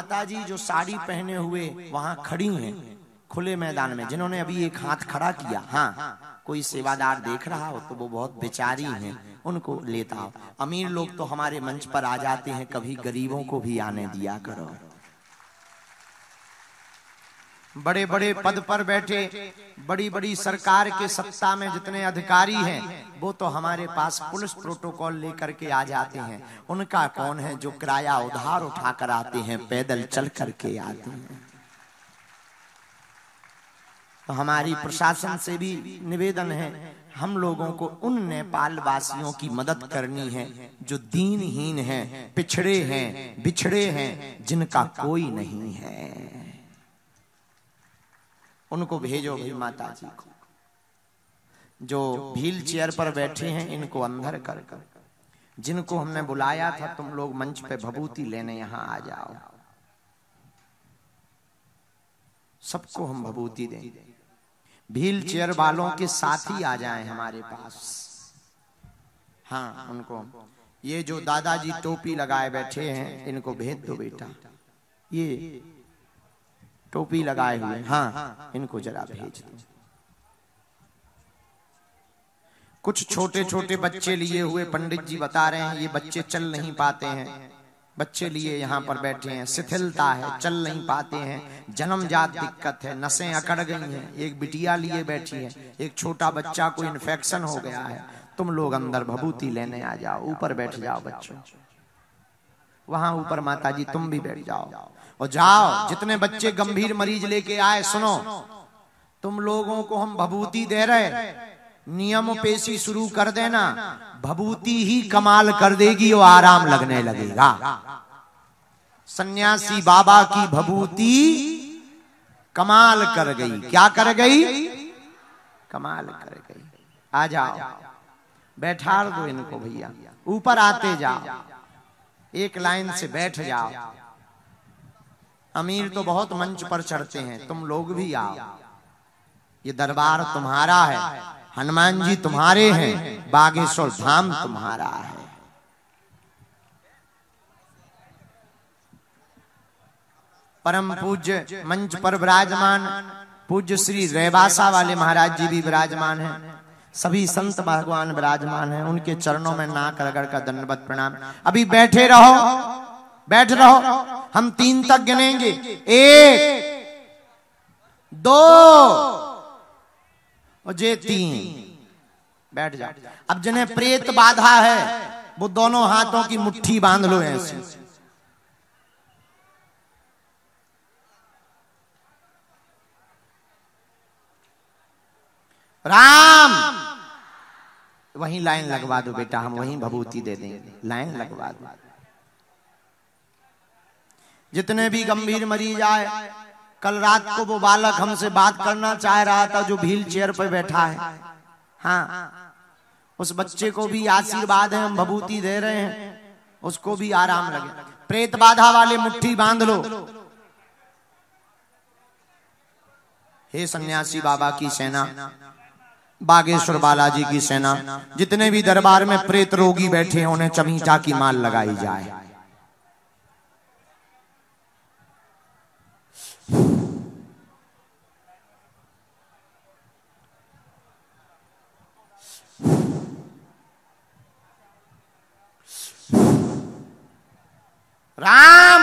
माता जी जो साड़ी पहने हुए वहाँ खड़ी हैं खुले मैदान में, जिन्होंने अभी एक हाथ खड़ा किया। हाँ कोई सेवादार देख रहा हो तो वो बहुत बेचारी हैं, उनको लेता हो अमीर लोग तो हमारे मंच पर आ जाते हैं, कभी गरीबों को भी आने दिया करो। बड़े बड़े पद पर बैठे बड़ी बड़ी सरकार के सत्ता में जितने अधिकारी हैं वो तो हमारे पास पुलिस प्रोटोकॉल लेकर के आ जाते हैं। उनका कौन है जो किराया उधार उठाकर आते हैं पैदल चल करके आते हैं? तो हमारी प्रशासन से भी निवेदन है हम लोगों को उन नेपाल वासियों की मदद करनी है जो दीनहीन हैं, पिछड़े हैं बिछड़े हैं जिनका कोई नहीं है। उनको भेजो भाई माता जी को। जो व्हील चेयर पर बैठे हैं, इनको अंदर कर। कर जिनको हमने बुलाया था, तुम लोग मंच पे भभूति लेने यहाँ आ जाओ। सबको हम भभूति दें। व्हील चेयर वालों के साथ ही आ जाएँ हमारे पास। हाँ उनको। ये जो दादाजी टोपी लगाए बैठे हैं, इनको भेज दो बेटा। ये टोपी लगाए हुए हाँ इनको जरा भेज दो। कुछ छोटे छोटे बच्चे लिए हुए पंडित जी बता रहे हैं ये बच्चे चल नहीं पाते हैं। बच्चे लिए यहाँ पर बैठे हैं शिथिलता है चल नहीं पाते हैं जन्मजात दिक्कत है नसें अकड़ गई हैं एक बिटिया लिए बैठी है एक छोटा बच्चा को इन्फेक्शन हो गया है तुम लोग अंदर भभूति लेने आ जाओ ऊपर बैठ जाओ बच्चों। वहाँ ऊपर माता जी तुम भी बैठ जाओ। और जाओ जितने बच्चे गंभीर मरीज़ लेके आए सुनो। तुम लोगों को हम भभूति दे रहे नियम पेशी शुरू कर देना। भभूति ही कमाल कर देगी और आराम लगने लगेगा। सन्यासी बाबा की भभूति कमाल कर गई। क्या कर गई? कमाल कर गई। आ जाओ। बैठा दो इनको भैया। ऊपर आते जाओ। एक लाइन से बैठ जाओ। अमीर तो बहुत मंच पर चढ़ते हैं तुम लोग भी आओ। ये दरबार तुम्हारा है। हनुमान जी तुम्हारे हैं। बागेश्वर धाम तुम्हारा है। परम पूज्य मंच पर विराजमान पूज्य श्री रेवासा वाले महाराज जी भी विराजमान हैं। सभी संत भगवान विराजमान हैं। उनके चरणों में नाक रगड़ का दंडवत प्रणाम। अभी बैठे रहो। बैठ रहो। हम तीन तक गिनेंगे। एक, दो, और जे तीन। बैठ जाओ अब जिन्हें प्रेत बाधा है, वो दोनों हाथों की मुट्ठी बाँध लो ऐसे। राम! वहीं लाइन लगवा दो बेटा, हम वहीं भभूति दे देंगे। लाइन लगवा दो। जितने भी गंभीर मरीज़ आए, कल रात को वो बालक हमसे बात करना चाह रहा था जो व्हील चेयर पर बैठा है। हाँ उस बच्चे को भी आशीर्वाद है, हम भभूति दे रहे हैं। उसको भी आराम लगे। प्रेत बाधा वाले मुट्ठी बाँध लो। हे सन्यासी बाबा की सेना, बागेश्वर बालाजी की सेना, जितने भी दरबार में प्रेत रोगी बैठे हैं, उन्हें चमीचा की माल लगाई जाए राम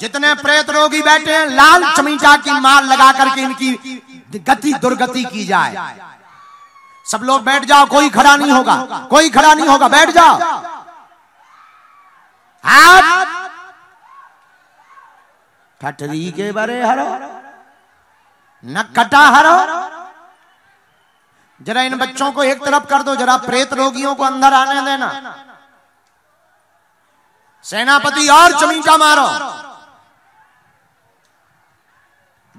जितने प्रेत रोगी बैठे हैं, लाल चमीचा की माल लगा करके इनकी गति, दुर्गति की जाए। सब लोग बैठ जाओ, कोई खड़ा नहीं होगा, कोई खड़ा नहीं होगा, बैठ जाओ। हाथ। ठटरी के बरे हरो, न कटा हरो। जरा इन बच्चों को एक तरफ़ कर दो, जरा प्रेत रोगियों को अंदर आने देना। सेनापति और चमीचा मारो।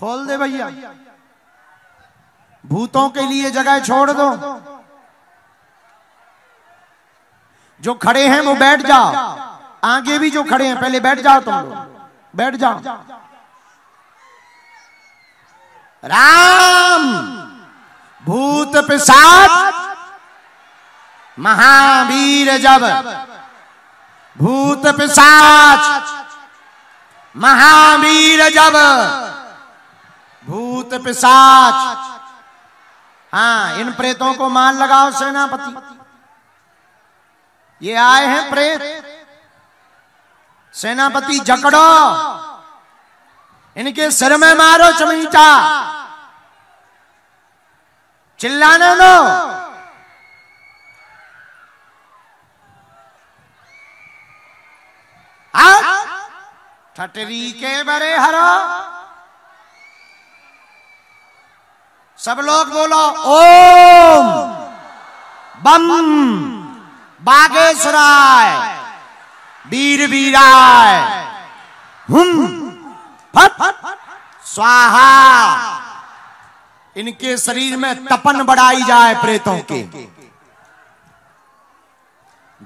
खोल दे भैया। भूतों के लिए जगह छोड़ दो। जो खड़े हैं वो बैठ जाओ आगे भी जो खड़े हैं, पहले बैठ जाओ तुम लोग। बैठ जाओ। राम। भूत पिशाच। महावीर जब। भूत पिशाच। महावीर जब। भूत पिशाच हाँ इन प्रेतों को मान लगाओ सेनापति। ये आए हैं प्रेत। सेनापति जकड़ो। इनके सिर में मारो चमीचा। चिल्लाने दो। ठटरी के बरे हरो। सब लोग बोलो, ओम। बम। बागेश्वराय। वीर वीराय हुम। फट। स्वाहा। इनके शरीर में तपन बढ़ाई जाए प्रेतों के।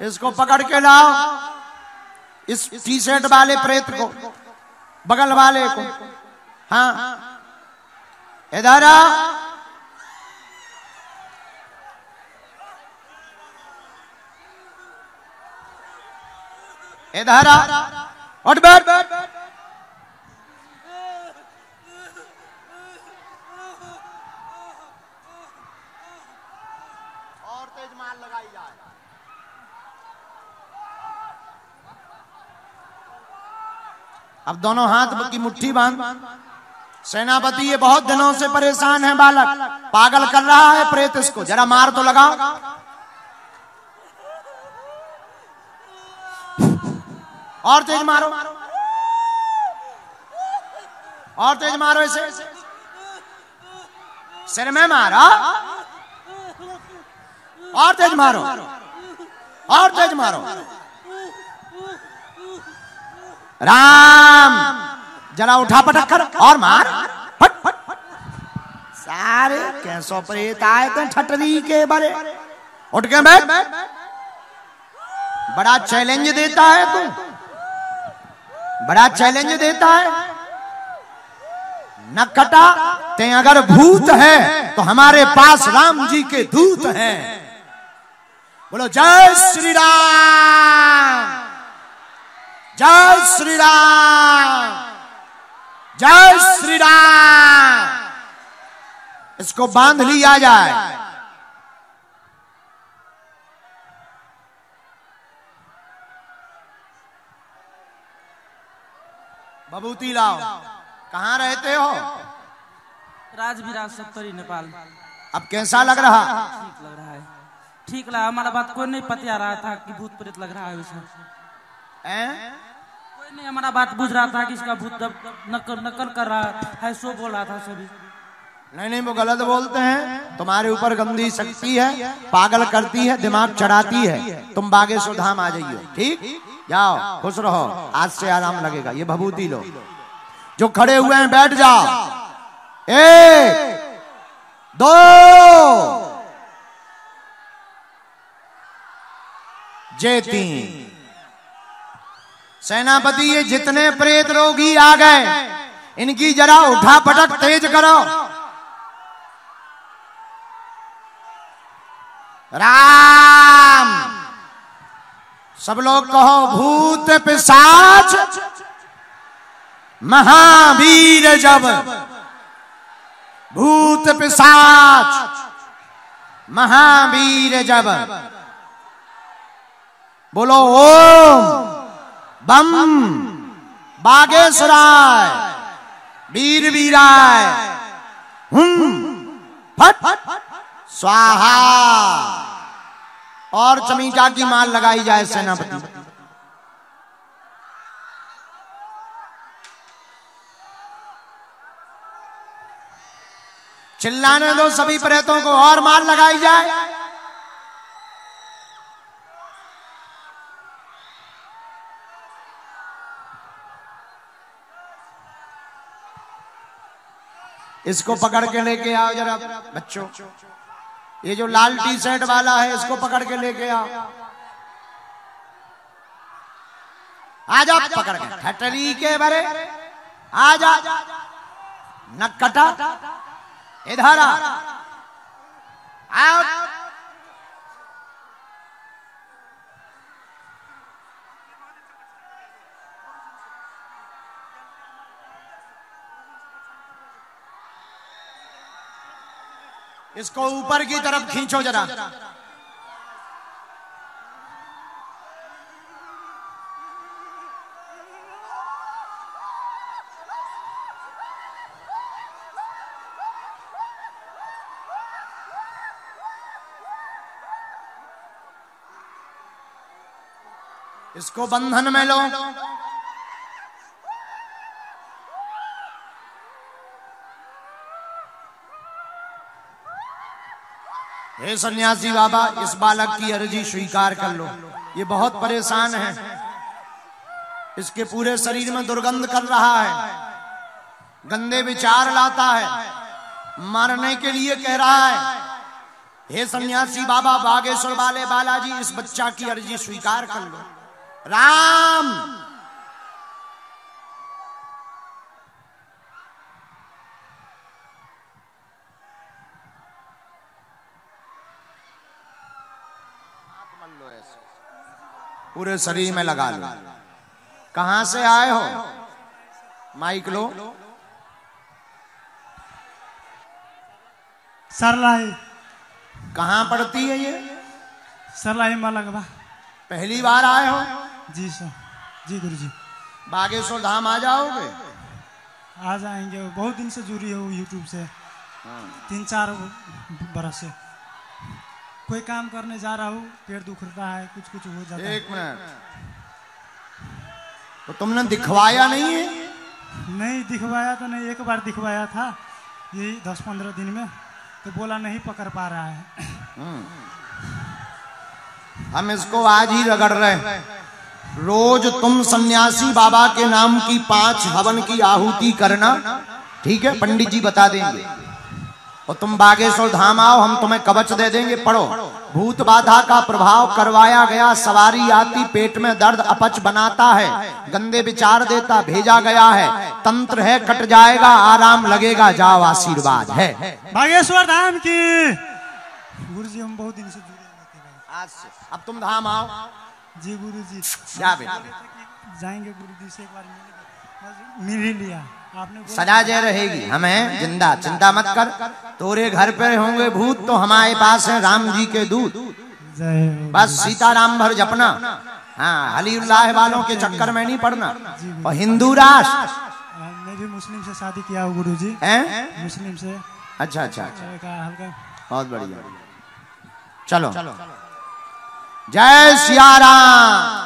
इसको पकड़ के लाओ। इस टी शर्ट वाले प्रेत को, बगल वाले को। हाँ। इधर आ इधर आ उठ बैठ और तेज मार लगाई जाए अब दोनों हाथ की मुट्ठी बाँध। सेनापति ये बहुत दिनों से परेशान है, बालक। पागल कर रहा है प्रेत इसको जरा मार तो लगाओ और तेज मारो। और तेज मारो इसे। सिर में मारो। और तेज मारो। और तेज मारो। राम। जरा उठा पटक कर और मार। फट। फट सारे कैसो प्रेत आए थे ठटरी के बड़े उठ के बैठ। बड़ा चैलेंज देता है तू। बड़ा चैलेंज देता है। नकटा ते अगर भूत है तो हमारे पास राम जी के दूत हैं। बोलो, जय श्री राम। जय श्री राम जय श्री राम इसको बाँध लिया जाए। बबूती लाओ। कहाँ रहते हो? राजविराज सत्तरी नेपाल। अब कैसा लग रहा? ठीक लग रहा है। ठीक लगा हमारा बात कोई नहीं पतिया रहा था कि भूत प्रेत लग रहा है? नहीं, हमारा बात बुझ रहा था कि इसका भूत नकल नकल कर रहा है, सो बोल रहा था सभी। नहीं नहीं, वो गलत बोलते हैं। तुम्हारे ऊपर गंदी शक्ति है, पागल करती है, दिमाग चढ़ाती है। तुम बागेश्वर धाम आ जाइयो, ठीक? जाओ, खुश रहो, आज से आराम लगेगा, ये भभूति लो। जो खड़े हुए हैं, बैठ जाओ। एक, दो जय तीन। सेनापति ये जितने प्रेत रोगी आ गए, इनकी जरा उठा पटक तेज करो। राम! सब लोग कहो, भूत पिशाच, महावीर जब, भूत पिशाच, महावीर जब। बोलो, ओम! बम। बागेश्वराय वीर वीराय हुम फट। स्वाहा। और चमीटा की माल लगाई जाए सेनापति। चिल्लाने दो सभी प्रेतों को और मार लगाई जाए। इसको पकड़ के लेके आओ जरा। बच्चों, ये जो लाल टी शर्ट वाला है, इसको पकड़ के लेके आओ। आजा पकड़ के। खटरी के बरे। आ जा। नक्कटा इधर आओ। इसको ऊपर की तरफ़ खींचो जरा। इसको बंधन में लो। हे सन्यासी बाबा, इस बालक की अर्जी स्वीकार कर लो। ये बहुत परेशान है। इसके पूरे शरीर में दुर्गंध कर रहा है। गंदे विचार लाता है। मारने के लिए कह रहा है। हे सन्यासी बाबा, बागेश्वर वाले बालाजी, इस बच्चा की अर्जी स्वीकार कर लो। राम! पूरे शरीर में लगा लो। कहाँ से आए हो? माइक लो। सरलाई। कहाँ पड़ती है ये? सरलाई मलंगवा पहली बार आए हो? जी सर। जी गुरु जी। बागेश्वर धाम आ जाओगे? आ जाएँगे। बहुत दिन से जुड़ी हो यूट्यूब से। तीन चार बरस से। कोई काम करने जा रहा हूँ पेट दुखता है कुछ कुछ हो जाता है। एक मिनट। तो तुमने दिखवाया नहीं है? नहीं दिखवाया तो नहीं एक बार दिखवाया था यही दस पंद्रह दिन में तो बोला नहीं पकड़ पा रहा है। हम इसको आज ही रगड़ रहे हैं। रोज तुम सन्यासी बाबा के नाम की पाँच हवन की आहुति करना ठीक है? पंडित जी बता देंगे। और तुम बागेश्वर धाम आओ हम तुम्हें कवच दे देंगे। पढ़ो। भूत बाधा का प्रभाव करवाया गया सवारी आती पेट में दर्द अपच बनाता है गंदे विचार देता भेजा गया है तंत्र है कट जाएगा आराम लगेगा जाओ आशीर्वाद है। बागेश्वर धाम की। गुरु जी हम बहुत दिन से जुड़े आज से। अब तुम धाम आओ। जी गुरु जी जाएँगे गुरु जी से एक बार मिल लिया। सदा जय रहेगी। हम हैं ज़िंदा चिंता मत कर। तोरे घर पे होंगे भूत तो हमारे पास है राम जी के दूत। जय हो। बस सीताराम भर जपना। हाँ हलीउल्लाह वालों के चक्कर में नहीं पड़ना। और हिंदू राष्ट्र। मैं भी मुस्लिम से शादी किया हूँ गुरु जी हैं? मुस्लिम से। अच्छा अच्छा अच्छा। बहुत बढ़िया। चलो। जय सिया राम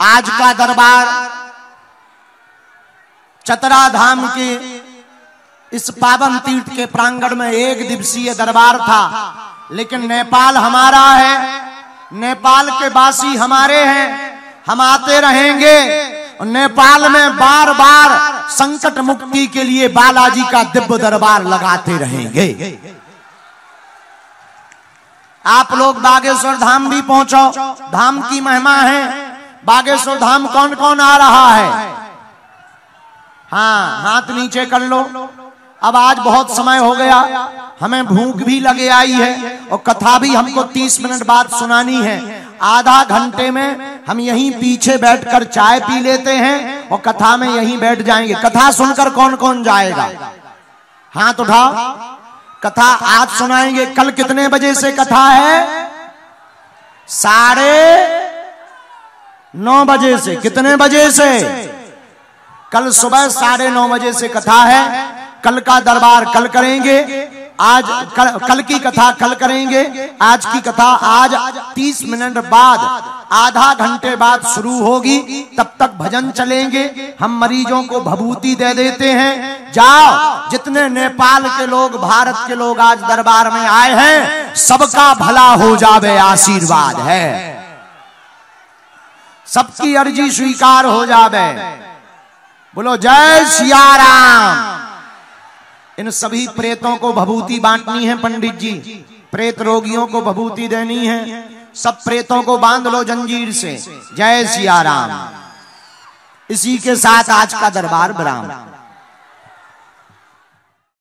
आज का दरबार चतरा धाम के इस पावन तीर्थ के प्रांगण में एक दिवसीय दरबार था। लेकिन नेपाल हमारा है, नेपाल के वासी हमारे हैं, हम आते रहेंगे। नेपाल में बार बार संकट मुक्ति के लिए बालाजी का दिव्य दरबार लगाते रहेंगे। आप लोग बागेश्वर धाम भी पहुंचो, धाम की महिमा है। बागेश्वर धाम कौन कौन आ रहा है? हाँ हाथ नीचे कर लो। अब आज बहुत समय हो गया। हमें भूख भी लगे आई है और कथा भी हमको तीस मिनट बाद सुनानी है। आधा घंटे में हम यहीं पीछे बैठकर चाय पी लेते हैं और कथा में यहीं बैठ जाएँगे। कथा सुनकर कौन कौन जाएगा? हाथ उठाओ। कथा आज सुनाएँगे। कल कितने बजे से कथा है? साढ़े नौ बजे से। कितने बजे से? कल सुबह साढ़े नौ बजे से कथा है। कल का दरबार कल करेंगे। आज कल, कल की कथा कल करेंगे। आज की कथा आज 30 मिनट बाद आधा घंटे बाद शुरू होगी। तब तक भजन चलेंगे। हम मरीजों को भभूति दे देते हैं। जाओ जितने नेपाल के लोग भारत के लोग आज दरबार में आए हैं सबका भला हो जावे आशीर्वाद है। सबकी अर्जी स्वीकार हो जावे। बोलो, जय सिया राम इन सभी प्रेतों को भभूति बांटनी है, पंडित जी। प्रेत रोगियों को भभूति देनी है। सब प्रेतों को बाँध लो जंजीर से। जय सिया राम इसी के साथ आज का दरबार बराम